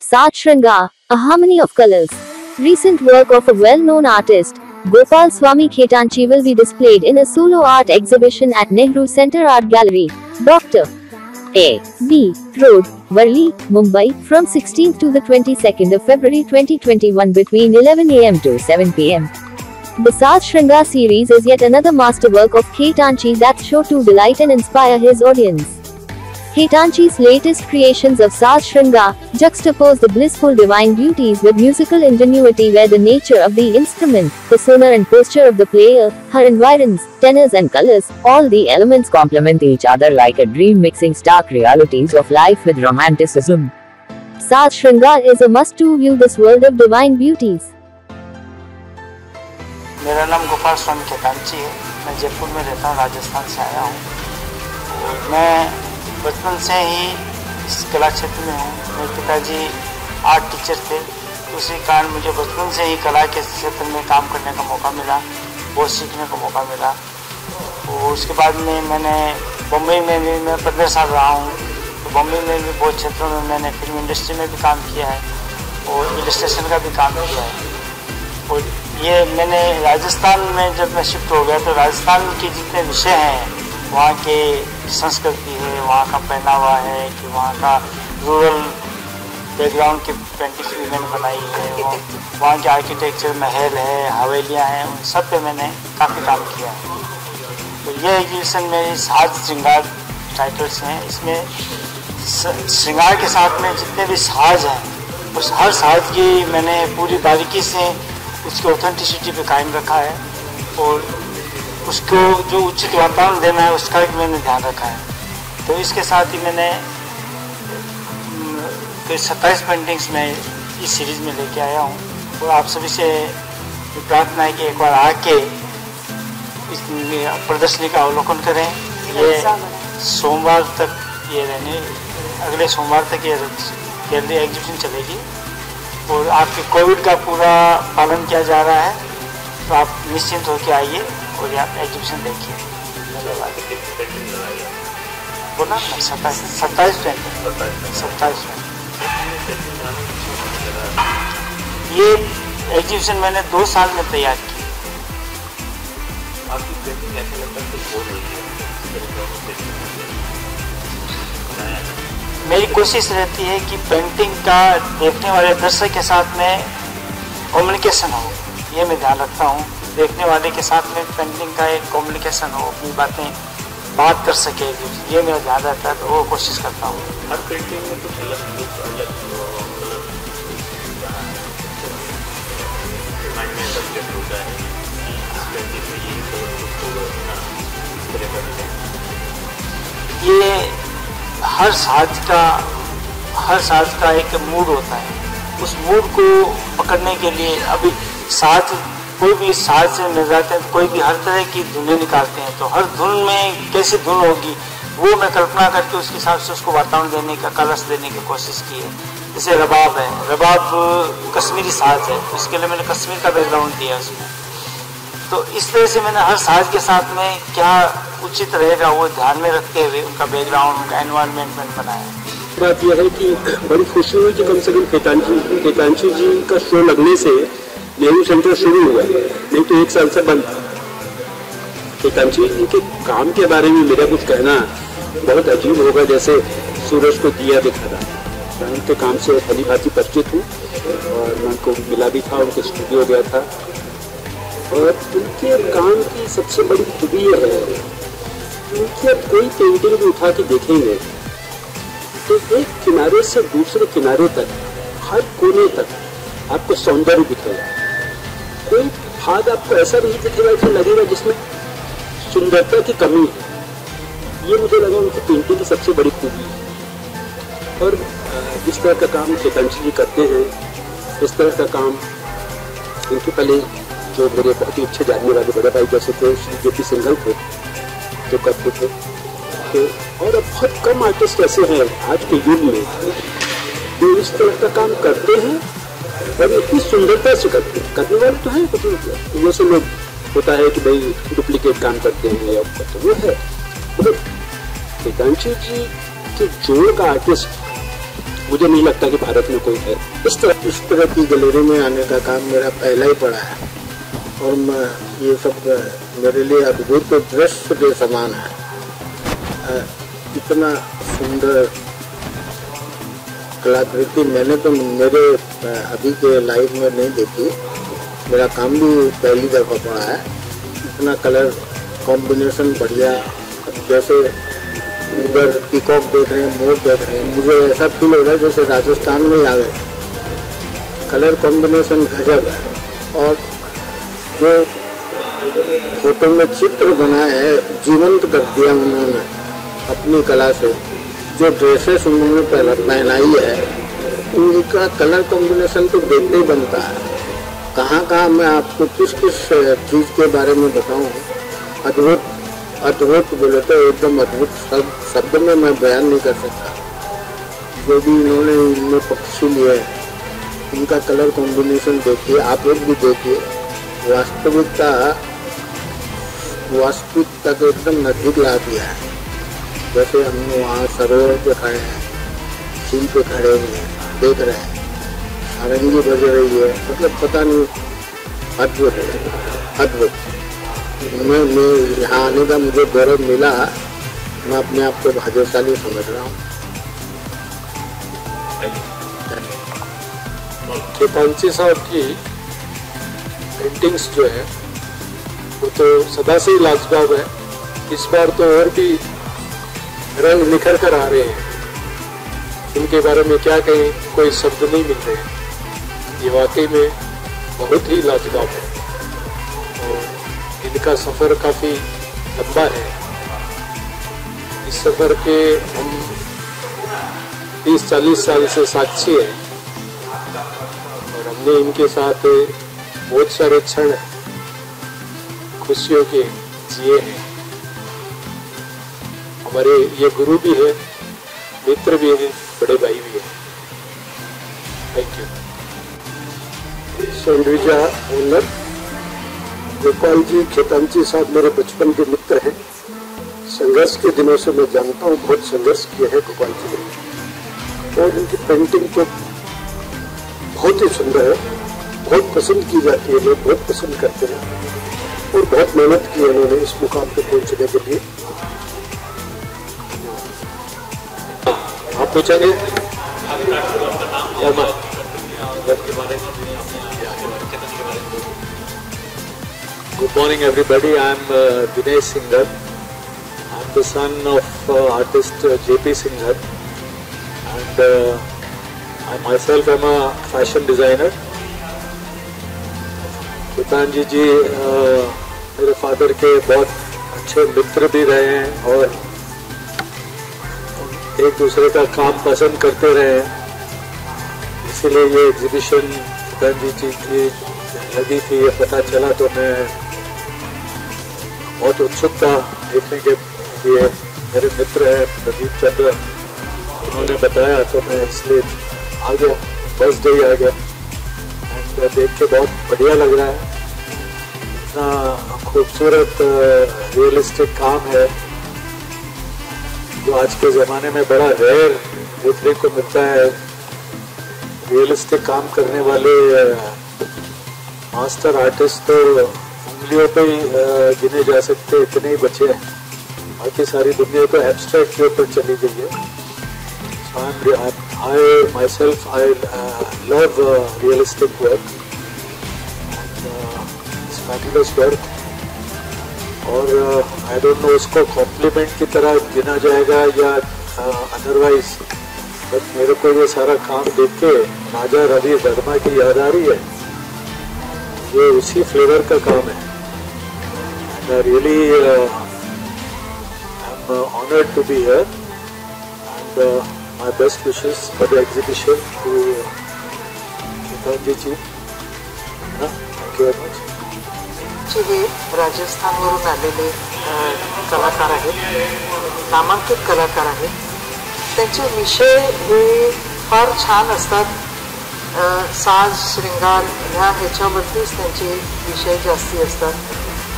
Sat Shringa, a harmony of colors. Recent work of a well-known artist, Gopal Swami Khetanchi will be displayed in a solo art exhibition at Nehru Center Art Gallery, Dr. A. B. Road, Varli, Mumbai, from 16th to the 22nd of February 2021 between 11 am to 7 pm. The Sat Shringa series is yet another masterwork of Khetanchi that's sure to delight and inspire his audience. Hitanchi's latest creations of Sat Shringa juxtapose the blissful divine beauties with musical ingenuity where the nature of the instrument, the persona and posture of the player, her environs, tenors and colors, all the elements complement each other like a dream mixing stark realities of life with romanticism. Sat Shringa is a must to view this world of divine beauties. मेरा नाम गोपाल स्वामी खेतांची है मैं जयपुर में रहता हूँ राजस्थान से आया हूँ मैं बचपन से ही इस कला क्षेत्र में हूँ। मेरे पिताजी आर्ट टीचर थे। उसी कारण मुझे बचपन से ही कला के क्षेत्र में काम करने का मौका मिला, बहुत सीखने का मौका मिला। और उसके बाद में मैंने बम्बई में भी मैं पंद्रह साल रहा हूँ। तो बम्बई में भी बहुत क्षेत्रों में मैंने फ़िल्म इंडस्ट्री में भी काम किया है और इलस्ट्रेशन का भी काम किया है। और ये मैंने राजस्थान में जब मैं शिफ्ट हो गया तो राजस्थान के जितने विषय हैं वहाँ के संस्कृति है, वहाँ का पहनावा है कि वहाँ का रूरल बैकग्राउंड की पेंटिंग भी मैंने बनाई है, वहाँ के आर्किटेक्चर महल है, हवेलियाँ हैं, उन सब पे मैंने काफ़ी काम किया है। तो ये एग्जीबिशन मेरी साज श्रृंगार टाइटल्स हैं। इसमें श्रृंगार के साथ में जितने भी साज हैं, उस हर साज की मैंने पूरी बारीकी से उसकी ऑथेंटिसिटी पे कायम रखा है। और उसको जो उचित वातावरण देना है, उसका भी मैंने ध्यान रखा है। तो इसके साथ ही मैंने कोई सत्ताईस पेंटिंग्स में इस सीरीज़ में लेके आया हूँ। और आप सभी से प्रार्थना है कि एक बार आके इस प्रदर्शनी का अवलोकन करें। ये सोमवार तक ये रहने, अगले सोमवार तक ये गैलरी एग्जीबिशन चलेगी। और आपके कोविड का पूरा पालन किया जा रहा है। तो आप निश्चिंत होकर आइए। और यहाँ पे एग्जीबिशन देखिए बोला ना सत्ताईस सत्ताईस सत्ताईस ये एग्जीबिशन मैंने दो साल में तैयार की मेरी कोशिश रहती है कि पेंटिंग का देखने वाले दर्शक के साथ में कम्युनिकेशन हो ये मैं ध्यान रखता हूँ देखने वाले के साथ में पेंटिंग का एक कम्युनिकेशन हो अपनी बातें बात कर सके। ये है तो वो कोशिश करता हूँ। हर पेंटिंग में कुछ अलग अलग ये हर साज का हर साज का एक मूड होता है। उस मूड को पकड़ने के लिए अभी साज कोई भी साज से मिल जाते हैं तो कोई भी हर तरह की धुनें निकालते हैं तो हर धुन में कैसी धुन होगी, वो मैं कल्पना करके उसके हिसाब से उसको वातावरण देने का, कलश देने की कोशिश की है। जैसे रबाब है, रबाब कश्मीरी साज है, उसके लिए मैंने कश्मीर का बैकग्राउंड दिया उसमें। तो इस तरह से मैंने हर साज के साथ में क्या उचित रहेगा, वो ध्यान में रखते हुए उनका बैकग्राउंड उनका एनवायरमेंट मैंने बनाया। बात यह है कि बड़ी खुशी हुई कि कम से कम खेतांशी खेतांशी जी का शो लगने से नेहरू सेंटर शुरू हुआ, नहीं तो एक साल से बंद था। एकांशी जी के काम के बारे में मेरा कुछ कहना बहुत अजीब होगा, जैसे सूरज को दिया दिखाना। मैं उनके काम से भली भांति परिचित हूँ, और मैं उनको मिला भी था, उनके स्टूडियो गया था। और उनके काम की सबसे बड़ी खूबी यह है, उनकी अब कोई पेंटिंग भी उठा के देखेंगे तो एक किनारे से दूसरे किनारे तक, हर कोने तक आपको सौंदर्य दिखेगा। कोई भाग आपको ऐसा नहीं दिखेगा कि लगेगा जिसमें सुंदरता की कमी है। ये मुझे लगा उनकी पेंटिंग की सबसे बड़ी खूबी है। और जिस तरह का काम चेतनशी जी करते हैं, इस तरह का काम उनके पहले जो मेरे बहुत ही अच्छे जानने वाले बड़े भाई जैसे थे, श्री ज्योति सिंघल थे, जो करते थे तो और अब बहुत कम आर्टिस्ट ऐसे हैं आज के युग में, जो इस तरह का काम करते हैं और इतनी सुंदरता से करते हैं करने वाले तो है वो से लोग होता है कि भाई डुप्लीकेट काम करते हैं या करते वो है। मतलब वेदांशी जी के जोड़ का आर्टिस्ट मुझे नहीं लगता कि भारत में कोई है। इस तरह इस तरह की गैलरी में आने का काम मेरा पहला ही पड़ा है। और मैं ये सब मेरे लिए अद्भुत दृश्य के समान है। इतना सुंदर कलाकृति मैंने तो मेरे अभी के लाइफ में नहीं देखी। मेरा काम भी पहली दफ़ा पड़ा है। इतना कलर कॉम्बिनेशन बढ़िया। जैसे उधर पिकॉक देख रहे हैं, मोर देख रहे हैं। मुझे ऐसा फील हो रहा है जैसे राजस्थान में आ गए। कलर कॉम्बिनेशन गजब है। और जो फ़ोटो में चित्र बना है, जीवंत कर दिया उन्होंने अपनी कला से, जो ड्रेसेस उन्होंने पहनाई है उनका कलर कॉम्बिनेशन तो देखते ही बनता है। कहाँ कहाँ मैं आपको किस किस चीज़ के बारे में बताऊँ? अद्भुत अद्भुत बोले तो एकदम अद्भुत शब्द शब्द में मैं बयान नहीं कर सकता। जो भी इन्होंने इनमें पक्षी लिए उनका कलर कॉम्बिनेशन देखिए, आप लोग भी देखिए, वास्तविकता वास्तविकता को एकदम नज़दीक ला दिया है। जैसे हम वहाँ सरोवर पे खड़े हैं, झील पे खड़े हुए हैं। देख रहे हैं। सारंगी बज रही है। मतलब पता नहीं, अद्भुत है। अद्भुत। मैं मैं यहाँ आने का मुझे गौरव मिला। मैं अपने आप को भाग्यशाली समझ रहा हूँ। खेतांची साहब की पेंटिंग्स जो है, वो तो सदा से ही लाजवाब है। इस बार तो और भी रंग निखर कर आ रहे हैं। इनके बारे में क्या कहें, कोई शब्द नहीं मिल रहे। ये वाकई में बहुत ही लाजवाब है। और इनका सफ़र काफ़ी लंबा है। इस सफ़र के हम 30-40 साल से साक्षी हैं। और हमने इनके साथ बहुत सारे क्षण खुशियों के जिए हैं। हमारे ये गुरु भी है, मित्र भी है। बड़े भाई भी है। Thank you Saundarya owner Gopal ji Khetanchi साहब मेरे बचपन के मित्र हैं। संघर्ष के दिनों से मैं जानता हूँ, बहुत संघर्ष किया है गोपाल जी ने। और उनकी पेंटिंग तो बहुत ही सुंदर है। बहुत पसंद की जाती है, लोग बहुत पसंद करते हैं। और बहुत मेहनत की है उन्होंने इस मुकाम पर पहुँचने के लिए। Good morning everybody I am Dinesh Singar I am the son of artist J P Singar and I myself am a fashion designer Geetanji ji मेरे फादर के बहुत अच्छे मित्र भी रहे हैं और एक दूसरे का काम पसंद करते रहे इसीलिए ये एग्जीबिशन पिताजी जी की लगी थी, ये पता चला तो मैं बहुत उत्सुक था देखने के लिए। मेरे मित्र हैं, प्रदीप चंद्र, उन्होंने बताया तो मैं इसलिए आ गया फ़र्स्ट डे आ गया। एंड देख के बहुत बढ़िया लग रहा है। इतना खूबसूरत रियलिस्टिक काम है। जो आज के ज़माने में बड़ा रेयर देखने को मिलता है रियलिस्टिक काम करने वाले मास्टर आर्टिस्ट तो उंगलियों पे गिने जा सकते इतने ही बचे हैं। बाकी सारी दुनिया तो एब्स्ट्रैक्ट के ऊपर चली गई है। I myself I uh, love uh, realistic work. And और आई डोंट नो उसको कॉम्प्लीमेंट की तरह गिना जाएगा या uh, अदरवाइज़ बट मेरे को ये सारा काम देख के राजा रवि वर्मा की याद आ रही है। ये उसी फ्लेवर का काम है। And I really I am honoured to be here and my best wishes for the exhibition to Geetanji ji thank you very much हे राजस्थानवरून आलेले कलाकार आहेत नामांकित कलाकार आहेत. त्यांचे विषय हे फार छान असतात. साज श्रृंगार ह्या ह्याच्यावरतीच त्यांचे विषय जास्ती असतात.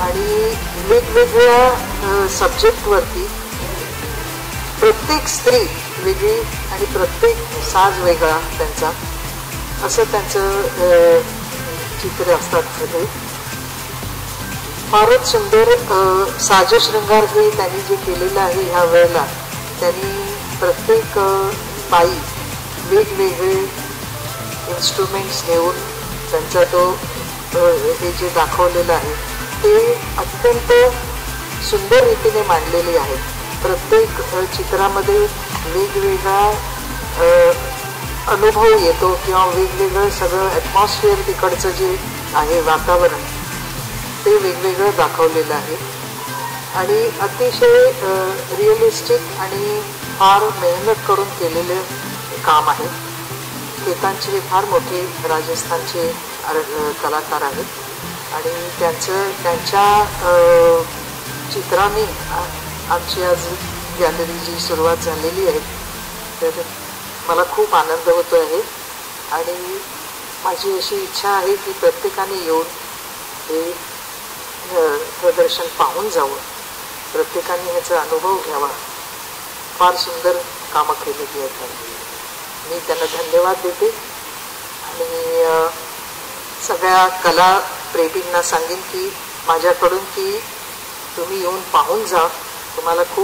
आणि वेगवेगळ्या सब्जेक्टवरती प्रत्येक स्त्री वेगळी आणि प्रत्येक साज वेगळा त्यांचा. असं त्यांचं चित्र असतात सगळे. फारच सुंदर अ, साजशृंगार जे त्यांनी जे केलेलं आहे ह्या वेळेला त्यांनी प्रत्येक बाई वेगवेगळे इन्स्ट्रुमेंट्स घेऊन त्यांचा तो हे जे दाखवलेलं आहे ते अत्यंत सुंदर रीतीने मांडलेले आहेत प्रत्येक चित्रामध्ये वेगवेगळा अनुभव येतो किंवा वेगवेगळं सगळं ॲटमॉस्फिअर तिकडचं जे आहे वातावरण ते वेगवेगळं दाखवलेलं आहे. आणि अतिशय रिअलिस्टिक आणि फार मेहनत करून केलेलं काम आहे. केतांचे हे फार मोठे राजस्थानचे कलाकार आहेत. आणि त्यांचं त्यांच्या चित्राने चित्रांनी आमची आज गॅलरीची सुरुवात झालेली आहे. तर मला खूप आनंद होतो आहे. आणि माझी अशी इच्छा आहे की प्रत्येकाने येऊन हे प्रदर्शन पाहून जावं. प्रत्येकाने ह्याचा अनुभव घ्यावा. फार सुंदर कामं केलेली आहेत मी त्यांना धन्यवाद देते. आणि सगळ्या कला प्रेमींना सांगेन की माझ्याकडून की तुम्ही येऊन पाहून जा. तुम्हाला खूप